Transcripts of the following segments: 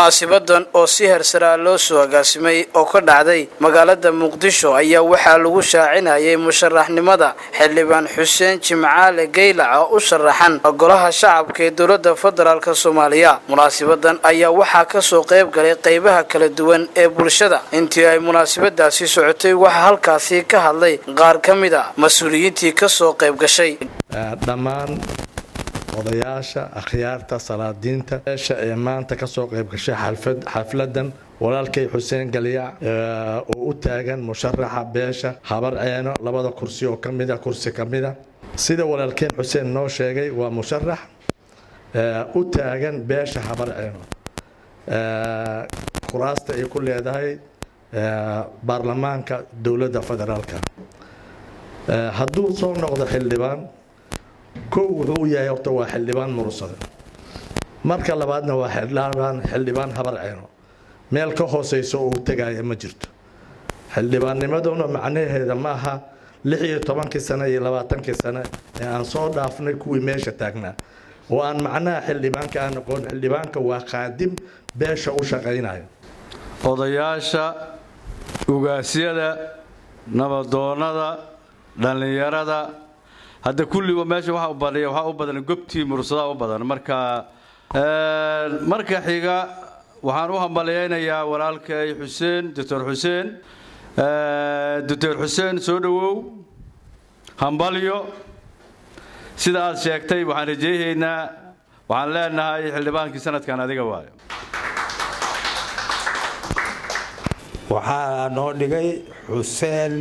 munaasibadan oo si hersaraa loo soo agaasimay oo ka dhacday magaalada muqdisho ayaa waxaa lagu shaacinayay musharaxnimada xildhibaan xuseen jimcaale geylac oo u sharaxan golaha shacabka ee dowladda federaalk soomaaliya. Munaasibadan ayaa waxaa ka soo qayb galay qeybaha kala duwan ee bulshada. Intii ay munaasabadaasi socotay waxaa halkaasi ka hadlay qaar ka mid a mas'uuliyiintii ka soo qayb gashay odayaasha akhyaarta salaadiinta meesha ee maanta ka soo qayb gashay xafladan walaalkay xuseen galiyaac oo u taagan musharaxa beesha habar ceeno labada kursi oo kamida kursi kamida sida walaalkeen xuseen noo sheegay waa musharax u taagan beesha habar ceeno kuraasta ay ku leedahay baarlamaanka dowladda federaalka. Hadduu soo noqdo xildhibaan kow wuxuu u yahay horta waa xildhibaan mursade marka labaadna waa xildhibaan xildhibaan habar ceeno. Meel ka hooseyso oo u ma jirto. Xildhibaannimaduna macnaheeda ma aha lix iyo tobankii sane iyo labaatankii sane ee aan soo dhaafnay kuwii meesha taagnaa. Oo aan macnaha xildhibaanka aan aqoon xildhibaanka waa qaadim beesha u shaqaynaya odayaasha ugaasyada nabadoonnada dhallinyarada hadda kulliba meesha waxaa u badhiya waxaa u badan gobtii mursadaa u badan. Marka marka xiga waxaan u hambalyaynayaa walaalkay xuseen doctor xuseen. Doctor xuseen soo dhowow hambalyo. Sida aad sheegtay waxaan rajeynaynaa waxaan leenahay xildhibaankii sanadkan adiga waayo. Waxaa noo dhigay xuseen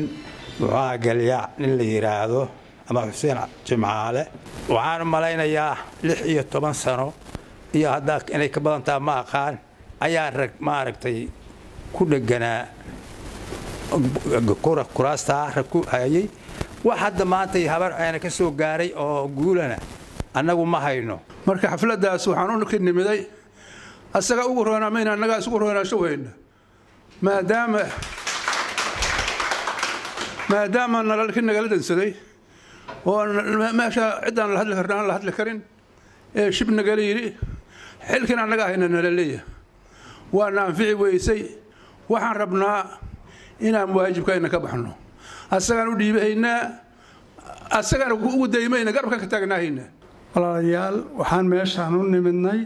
muxuaa galyaac nin la yidhaahdo ama xuseen jimcaale waxaan malaynayaa lix iyo toban sano iyo haddaa inay ka badantaa ma aqaan ayaa rag maaragtay ku dheganaa kuraastaa rag ku hayay. Wax hadda maanta habar ceena ka soo gaaray oo guulana annagu ma hayno. Marka xafladaas waxaan u ka nimiday asaga ugu roonaa mayna annagaa isugu roonaasho weyna maadaama maadaama nalalki nagala dansaday oo meesha ciddaan la hadli karna aan la hadli karin ee shib nagala yidhi xilkin annaga ahayna nala leeyahay waana anfici weysay waxaan rabnaa inaan waajibkayna ka baxno asagaan u dhiibahaynaa asagaan ugu daymayna garabkan ka taagnaahayna walaalayaal waxaan meeshaan u nimidnay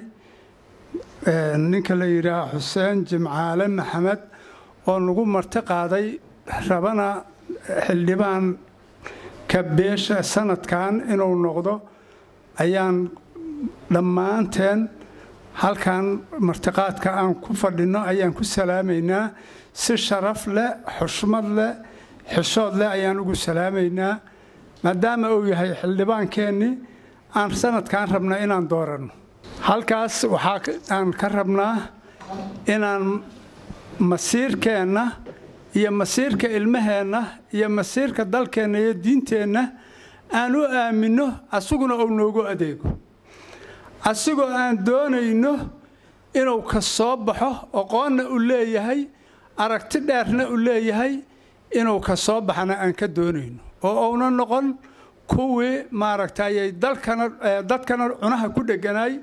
ninka la yidhaaha xuseen jimcaale maxamed oo nagu marti qaaday rabana xildhibaan ka beesha sanadkan inuu noqdo ayaan dhammaanteen halkan martiqaadka aan ku fadhinno ayaan ku salaamaynaa. Si sharaf leh xushmad leh xishood leh ayaan ugu salaamaynaa. Maadaama uu yahay xildhibaankeenni aan sanadkan rabna inaan dooranno halkaas waxaa aan ka rabnaa inaan masiirkeenna iyo masiirka ilmaheenna iyo masiirka dalkeenna iyo diinteenna aan u aaminno asaguna uu noogu adeego. Asigoo aan doonayno inuu ka soo baxo oqoonna u leeyahay aragti dheerna u leeyahay inuu ka soo baxna aan ka doonayno. Oo uuna noqon kuwii maaragtay dalkana dadkana cunaha ku dheganaay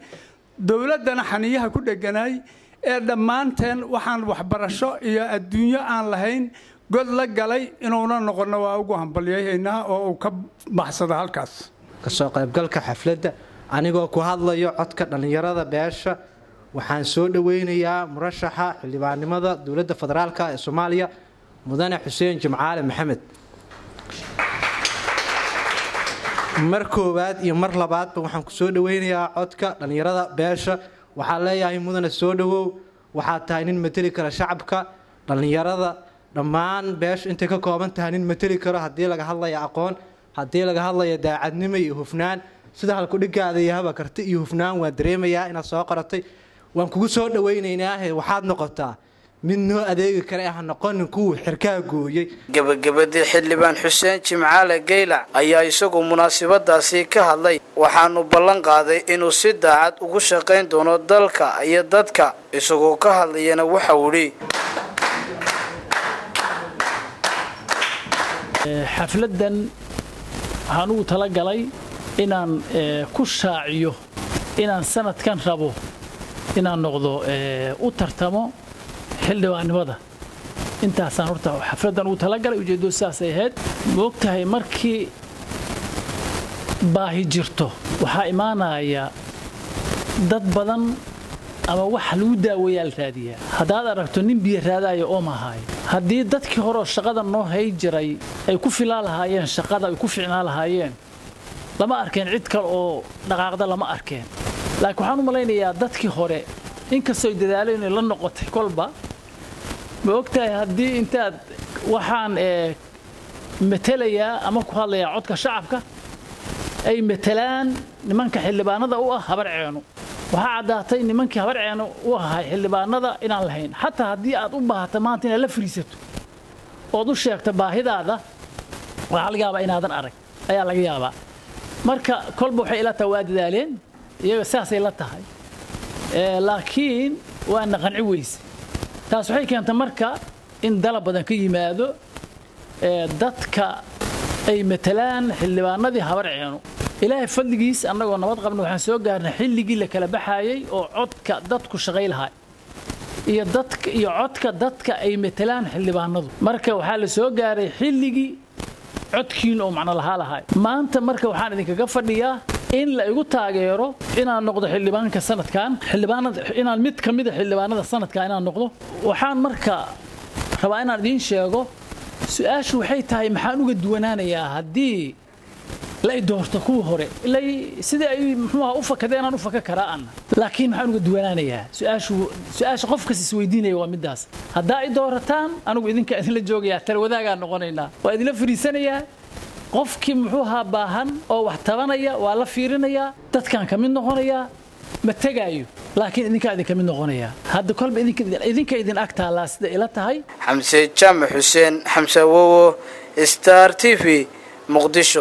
dowladdana xaniyaha ku dheganaay ee dhammaanteen waxaan waxbarasho iyo adduunyo aan lahayn god la galay inuuna noqonno waa ugu hambalyayhaynaa oo uu ka baxsado halkaas. Kasoo qaybgalka xafladda anigoo ku hadlayo codka dhallinyarada beesha waxaan soo dhoweynayaa murashaxa xildhibaannimada dowladda federaalk ee soomaaliya mudane xuseen jimcaale maxamed. Mar koowaad iyo mar labaadba waxaan ku soo dhoweynayaa codka dhallinyarada beesha waxaan leeyahay mudane soo dhowow waxaad tahay nin mateli kara shacabka dhallinyarada dhammaan beesha intay ka kooban tahay nin mateli karo. Haddii laga hadlaya aqoon haddii laga hadlaya daacadnimo iyo hufnaan sida halkudhigaada iyo haba karti iyo hufnaan waan dareemayaa inaad soo qoratay waan kugu soo dhoweynaynaahe waxaad noqotaa mid noo adeegi kara ha noqonin kuwii xirkaa gooyey. Gebagabadii xildhibaan xuseen jimcaale geylac ayaa isagu munaasabadaasi ka hadlay waxaanu ballan qaaday inuu si daacad ugu shaqayn doono dalka iyo dadka isagoo ka hadlayana waxau idhi xafladdan waxaan ugu talagalay inaan ku shaaciyo inaan sanadkan rabo inaan noqdo u tartamo xildhibaannimada intaasaan horta xafladdan ugu talagalay ujeeddadu sidaasay ahayd. Ma og tahay markii baahi jirto waxaa imaanaya dad badan ama wax lagu daaweeyaa la raadiyaa haddaad aragto nin biyo raadaayo oo mahaayo haddii dadkii horeoo shaqada noo hay jiray ay ku filaa lahaayeen shaqada ay ku ficnaa lahaayeen lama arkeen cid kale oo dhaqaaqda lama arkeen. Laakiin waxaan u malaynayaa dadkii hore inkastoo dadaalo inay la noqotay kolba ma ogtahay haddii intaad waxaan matelayaa ama ku hadlayaa codka shacabka ay matelaan nimanka xildhibaanada u ah habar ceeno waxaa caddaatay nimankii habar ceeno u ahay xildhibaanada inaan lahayn. Xataa haddii aad u baahata maanta inaad la fariisato ood u sheegto baahidaada waxaa laga yaabaa inaadan arag. Ayaa laga yaabaa. Marka kolba waxay ila tahay waa dadaaleen iyaga saasay la tahay. Laakiin waana qanci weyse taas waxay keentay marka in dalab badan ka yimaado dadka ay matalaan xildhibaanadii habar ceeno ilaahay fadligiis annagoo nabad qabna waxaan soo gaarnay xilligii la kala baxaayey oo codka dadku shaqay lahaa iyo dadka iyo codka dadka ay matalaan xildhibaanadu. Marka waxaa la soo gaaray xilligii codkiina oo macno lahaa lahaa maanta marka waxaan idinkaga fadhiyaa in la taageero inaan noqdo xildhibaanka sanadkan inaan mid ka mida xildhibaanada sanadkan inaan noqdo waxaan marka rabaa inaan idiin sheego su'aashu waxay tahay maxaan uga duwanaanayaa haddii la doorto kuwa hore sidii ay muxuuha u fakadeen aan u faka karaa anna laakiin maxaan uga duwanaanayaa su'aasha qof kas isweydiinaya waa midaas haddaa i doorataan anigu idinka idinla joogayaa talwadaagaan noqonaynaa. Waa idinla fariisanayaa qofkii muxuu ahaa baahan oo wax tabanaya waa la fiirinayaa dadkaan ka mid noqonayaa ma tegaayo. Laakiin idinkaa idinka mid noqonayaa hadda kolba idinka idin ag taallaa sida ila tahay. Xamse jaamac xuseen xamse wowo star t v muqdisho